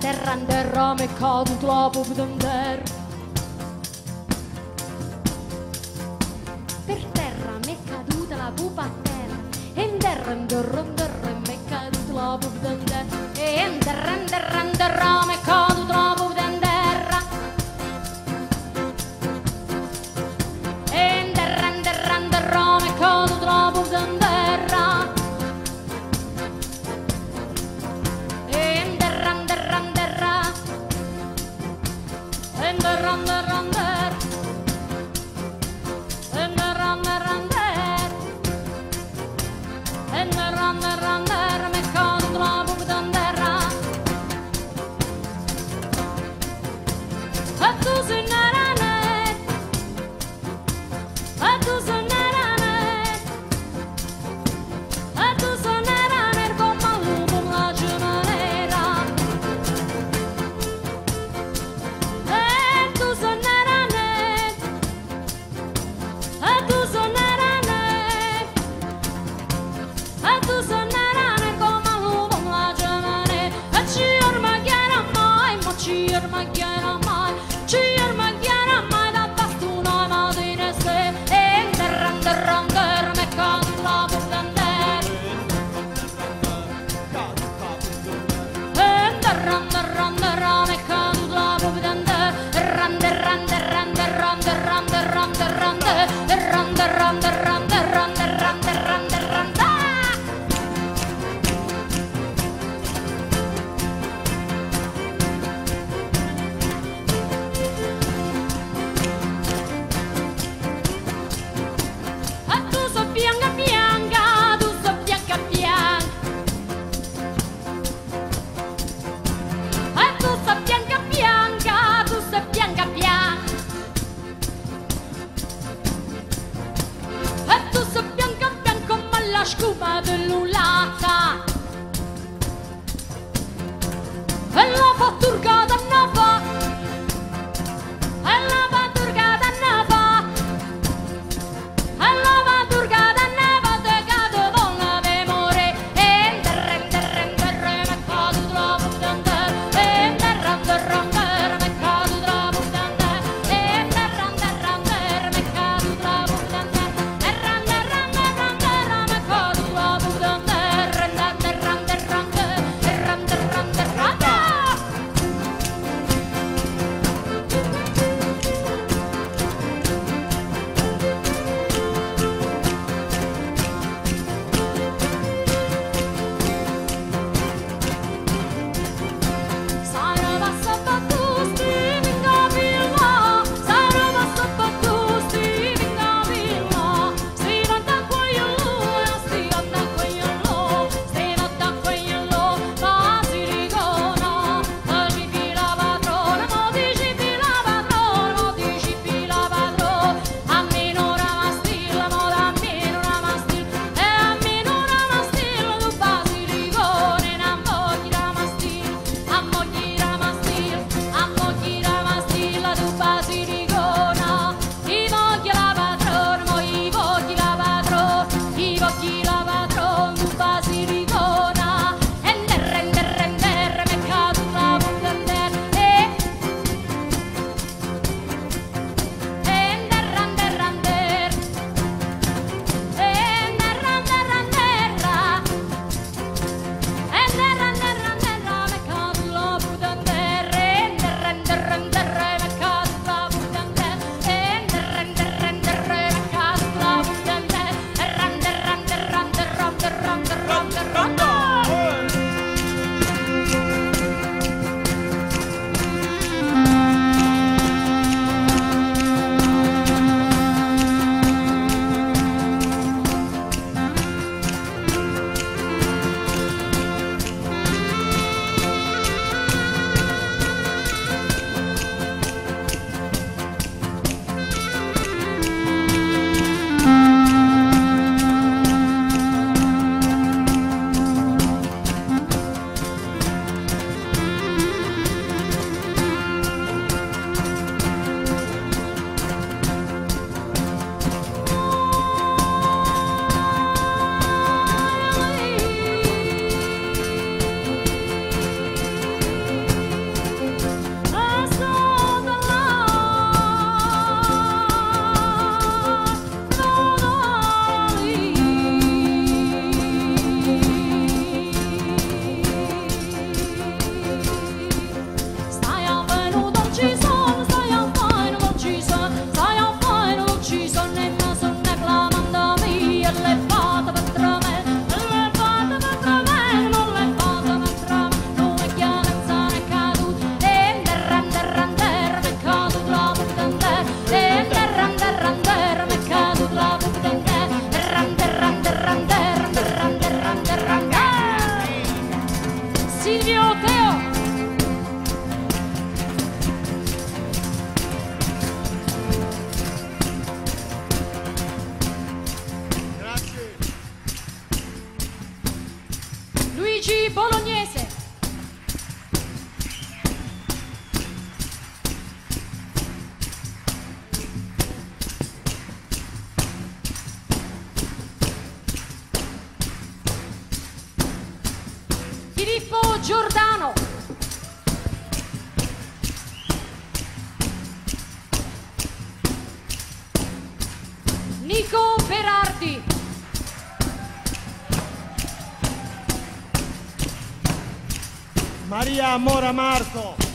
derrander Rome kodun tua pubdum der Per terra è caduta la pupa a terra E in terra derrander, m'è caduta la pubdum der E in terra derrander, derrander German gang. Giordano. Nico Berardi. Maria Mora Marco.